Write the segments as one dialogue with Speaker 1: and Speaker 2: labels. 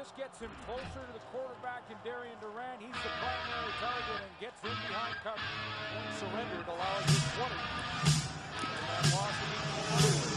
Speaker 1: This gets him closer to the quarterback and Darian Durant. He's the primary target and gets in behind coverage.
Speaker 2: One surrendered, allowing 20. And that loss of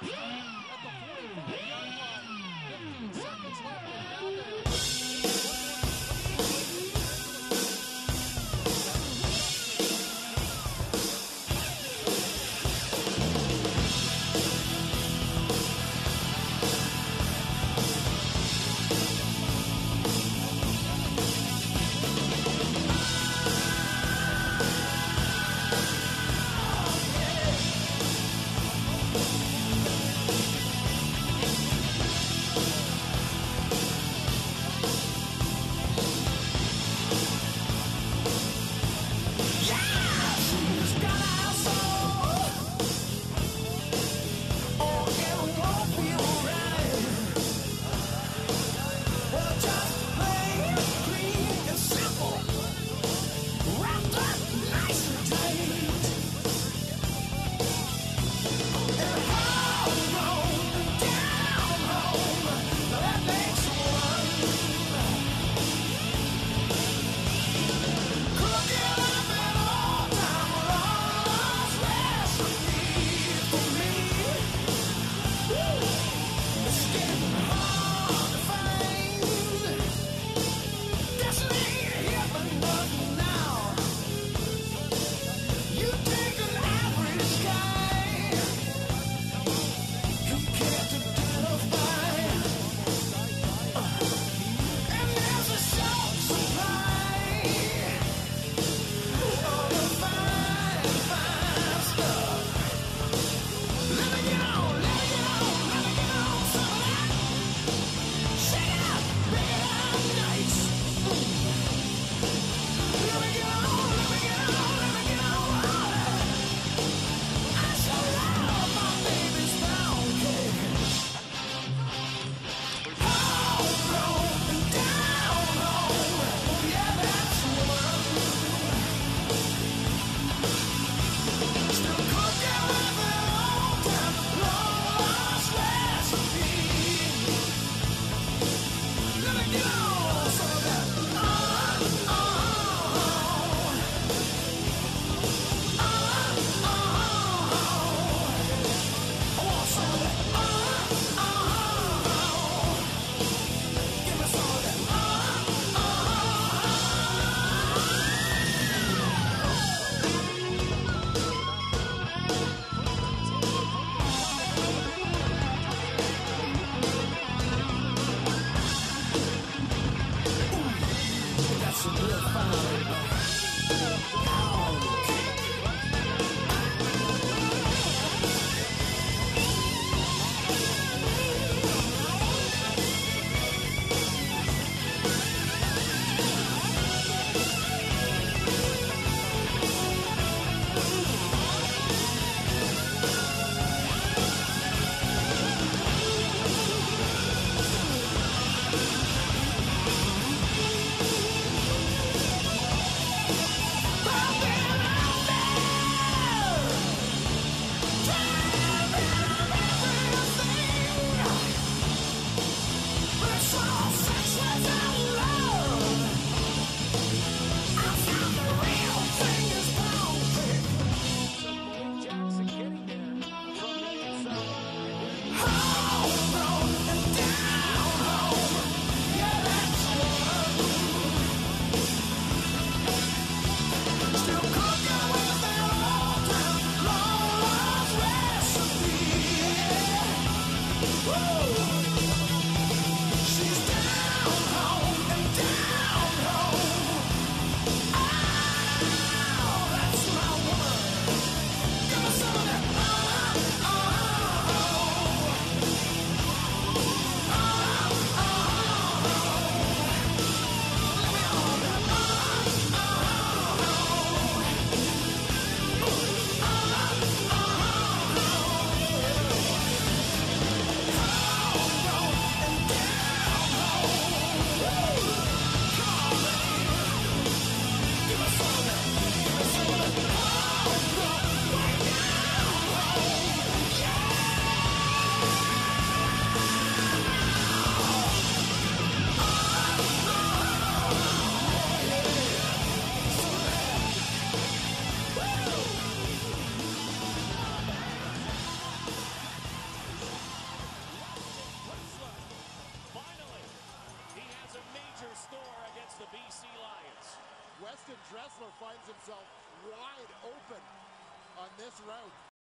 Speaker 2: Yeah!